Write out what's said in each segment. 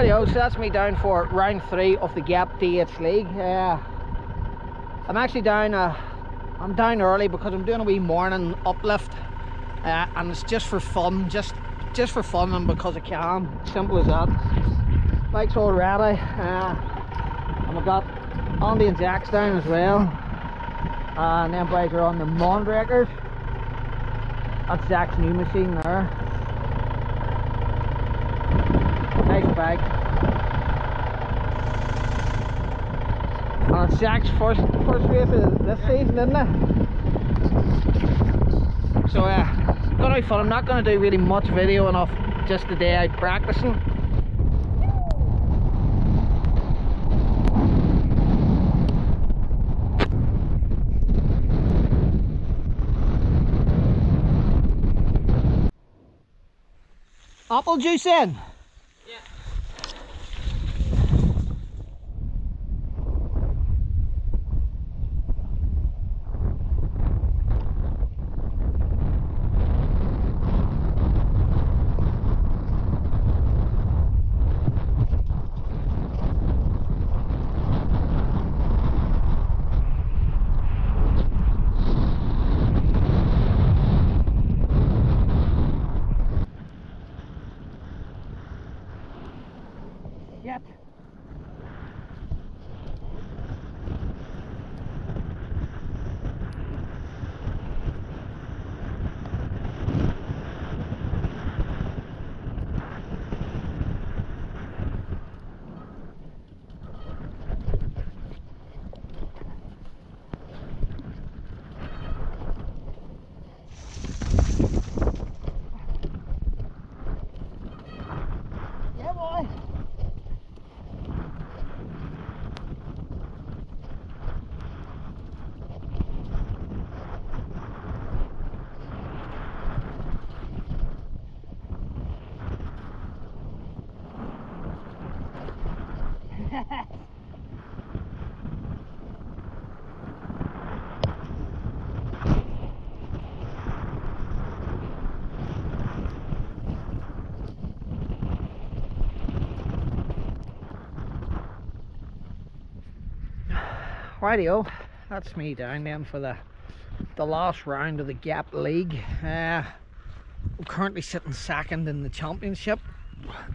Rightio, so that's me down for round three of the Gap DH League. Uh, I'm actually down, uh, I'm down early because I'm doing a wee morning uplift uh, and it's just for fun, just just for fun and because I can, simple as that. Bike's all ready, uh, and we've got Andy and Jack's down as well. Uh, and them boys are on the Mondrakers. That's Jack's new machine there. Bike. And it's Jack's first first race this season, isn't it? So uh gonna be fun. I'm not gonna do really much video enough just the day out practicing. Apple juice in. Yet. Yeah, boy. Rightio, that's me down then for the the last round of the Gap League. Uh, I'm currently sitting second in the championship.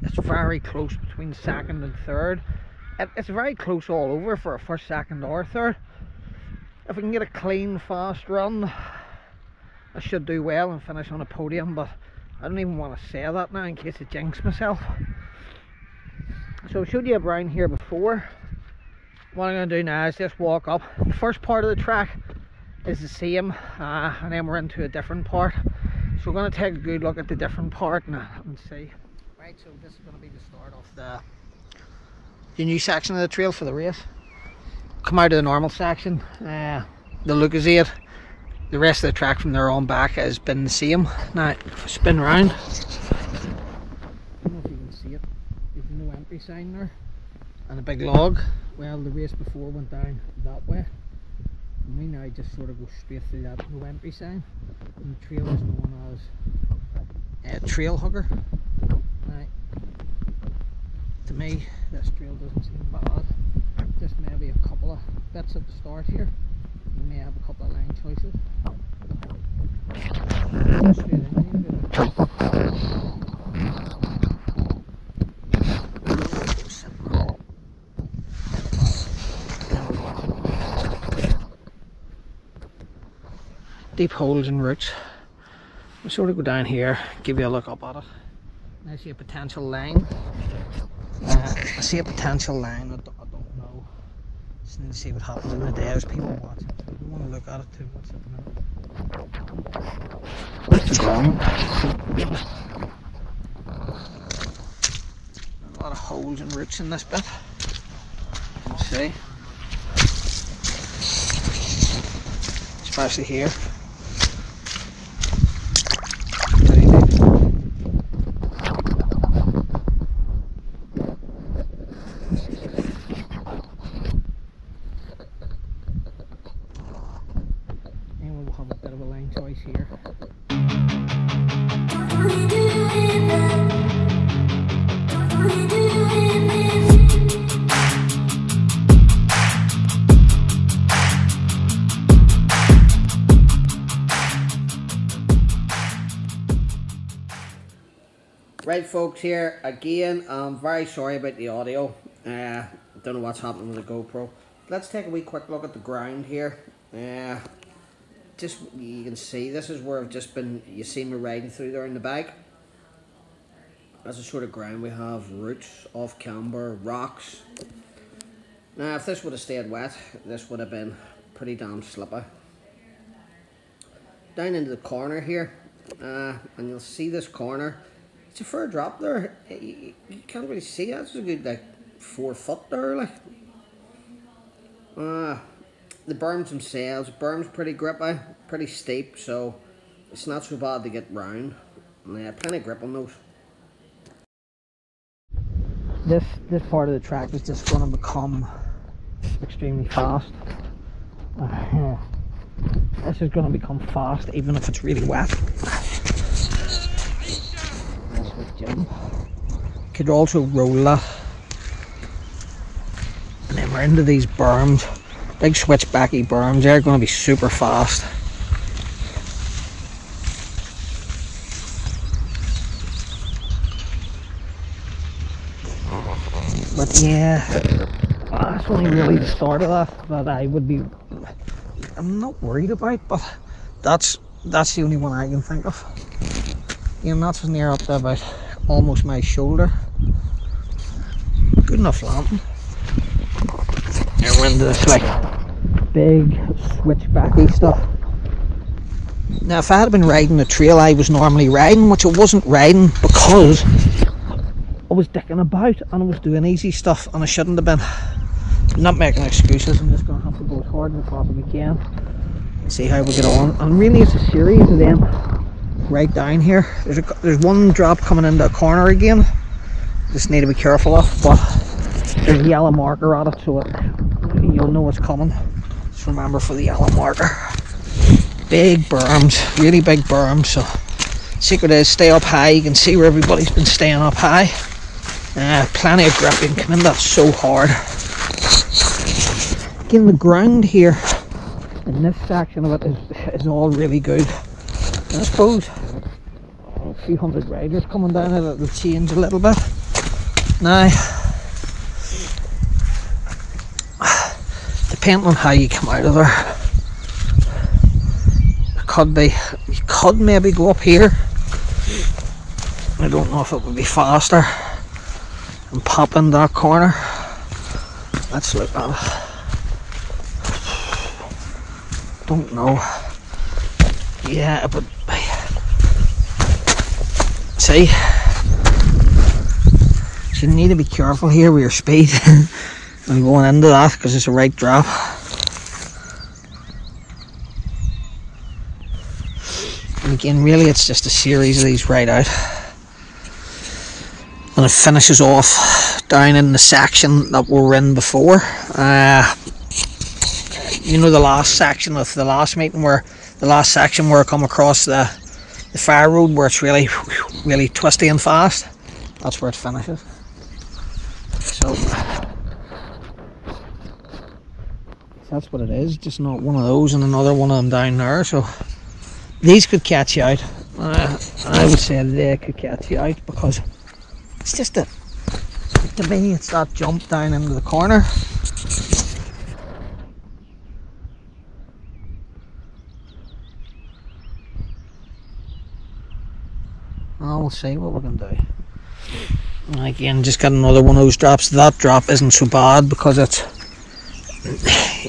It's very close between second and third. It, it's very close all over for a first, second, or third. If we can get a clean, fast run, I should do well and finish on a podium. But I don't even want to say that now in case I jinx myself. So I showed you around here before what I'm going to do now is just walk up. The first part of the track is the same, uh, and then we're into a different part. So we're going to take a good look at the different part and, and see. Right, so this is going to be the start of the, the new section of the trail for the race. Come out of the normal section, uh, the Lucozade. The rest of the track from there on back has been the same. Now, if I spin round, I don't know if you can see it, there's no entry sign there and a big log. Well, the race before went down that way. And we now just sort of go straight through that no entry sign. And the trail is known as uh, Trail Hugger. Now, to me, this trail doesn't seem bad. Just maybe a couple of bits at the start here. You may have a couple of line choices. Straight in deep holes and roots. We'll sort of go down here, give you a look up at it. I see a potential line. Uh, I see a potential line, I don't, I don't know. Just need to see what happens in the day. There's people watching, so want to look at it too much at the minute. What's ground? A lot of holes and roots in this bit. Let's see. Especially here. Folks here again. I'm very sorry about the audio. Uh, don't know what's happening with the GoPro. Let's take a wee quick look at the ground here. Uh, just you can see this is where I've just been you see me riding through there in the bike that's the sort of ground we have roots off camber rocks. Now if this would have stayed wet this would have been pretty damn slippy down into the corner here uh, and you'll see this corner it's a fair drop there. You, you can't really see it. It's a good like four foot there, like. Uh, the berms themselves, berm's pretty grippy, pretty steep, so it's not so bad to get round. Yeah, plenty of grip on those. This this part of the track is just going to become extremely fast. Uh, this is going to become fast even if it's really wet jump. Could also roll that. And then we're into these berms. Big switchbacky berms. They're going to be super fast. But yeah, that's only really the start of that that I would be. I'm not worried about, but that's that's the only one I can think of. And that's near up there about almost my shoulder. Good enough lamping. And we're like big switchbacky stuff. Now if I had been riding the trail I was normally riding, which I wasn't riding because I was dicking about and I was doing easy stuff and I shouldn't have been. I'm not making excuses, I'm just going to have to go as hard as I possibly can see how we get on. And really it's a series of them right down here. There's a, there's one drop coming into a corner again. Just need to be careful of, but there's a yellow marker on it, so it, you'll know what's coming. Just remember for the yellow marker. Big berms, really big berms. So secret is stay up high. You can see where everybody's been staying up high. Uh, plenty of grip. You can come in that so hard. Again, the ground here in this section of it is, is all really good. I suppose a few hundred riders coming down it, it'll change a little bit. Now, depending on how you come out of there, it could be, you could maybe go up here. I don't know if it would be faster and pop in that corner. Let's look at it. Don't know. Yeah, but see, so you need to be careful here with your speed I'm going into that because it's a right drop. And again, really, it's just a series of these right out, and it finishes off down in the section that we were in before. Uh, you know the last section of the last meeting where the last section where I come across the, the fire road where it's really, really twisty and fast. That's where it finishes. So, that's what it is, just not one of those and another one of them down there. So these could catch you out. Uh, I would say they could catch you out because it's just a, to me, it's that jump down into the corner. We'll see what we can do. Again, just got another one of those drops. That drop isn't so bad because it's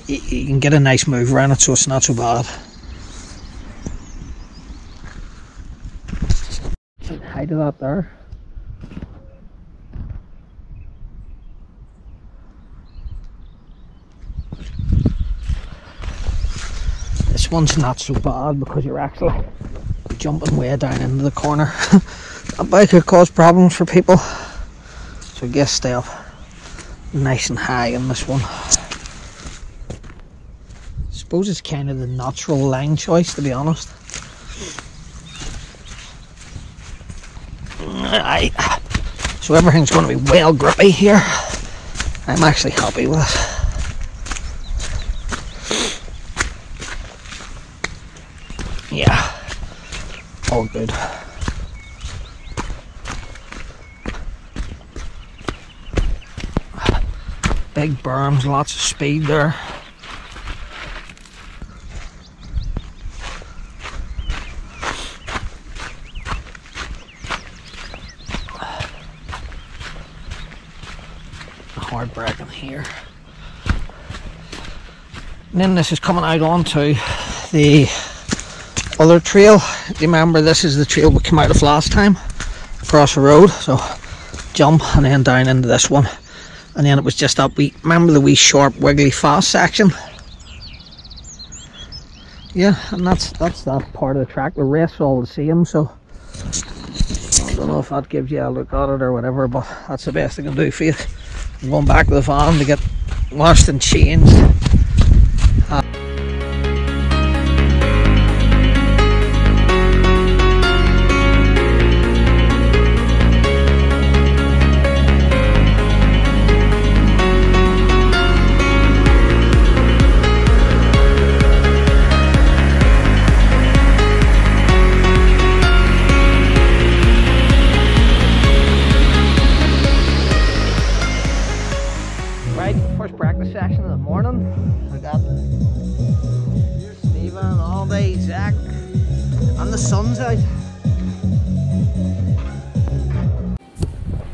you can get a nice move around it, so it's not so bad. Of that there. This one's not so bad because you're actually jumping way down into the corner. that bike could cause problems for people. So I guess stay up nice and high in this one. I suppose it's kind of the natural line choice to be honest. I So everything's going to be well grippy here. I'm actually happy with it. Yeah, all good. Big berms, lots of speed there. hard bracken here. And then this is coming out onto the other trail. Remember this is the trail we came out of last time across the road. So jump and then down into this one. And then it was just up we remember the wee sharp wiggly fast section. Yeah, and that's that's that part of the track. The rest all the same, so I don't know if that gives you a look at it or whatever, but that's the best I can do for you. I'm going back to the farm to get washed and changed. Uh,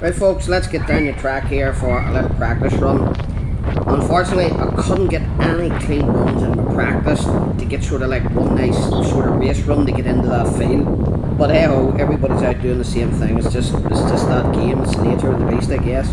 Right folks, let's get down the track here for a little practice run. Unfortunately, I couldn't get any clean runs in my practice to get sort of like one nice sort of race run to get into that field. But hey ho, everybody's out doing the same thing. It's just it's just that game. It's the nature of the beast, I guess.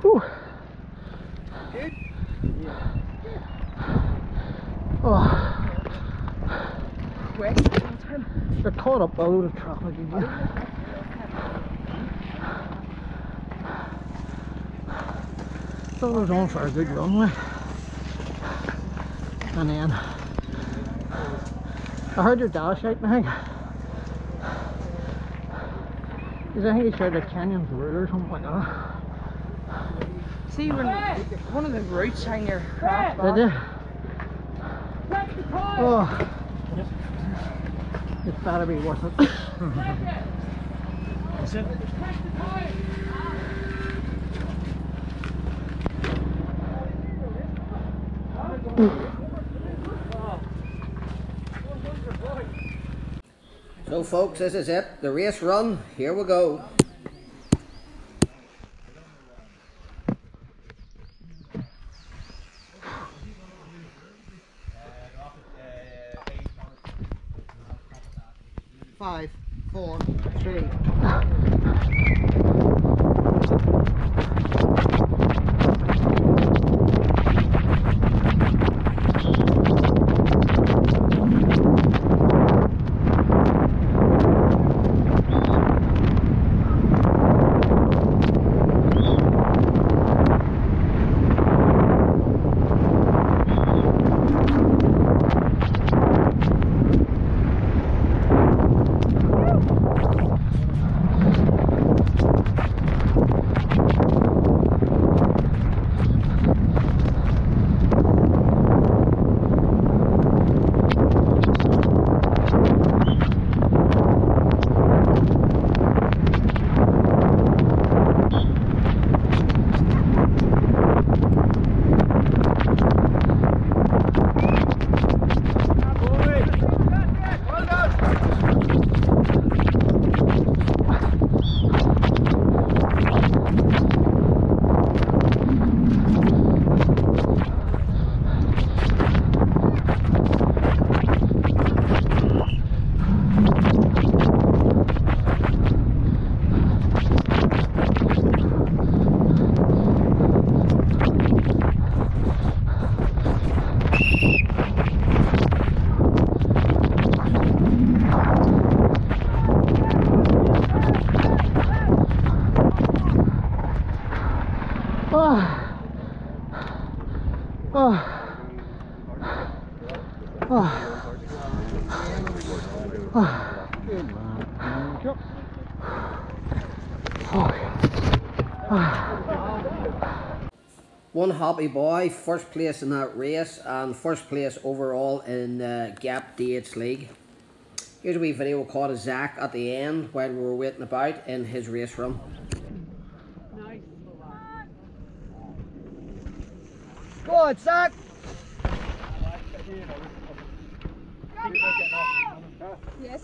Whew. Oh. quick. They're caught up by a load of traffic again. Thought I was on for a good run, like. And then I heard your dash out, I think. Because I think he showed a Canyon's Road or something like that. See when one of the roots hang your craft Did you? Oh. It better be worth it. Is it? So folks, this is it. The race run. Here we go. Happy boy, first place in that race and first place overall in the Gap DH League. Here's a wee video we caught of Zach at the end while we were waiting about in his race run. Go on, Zach! Yes.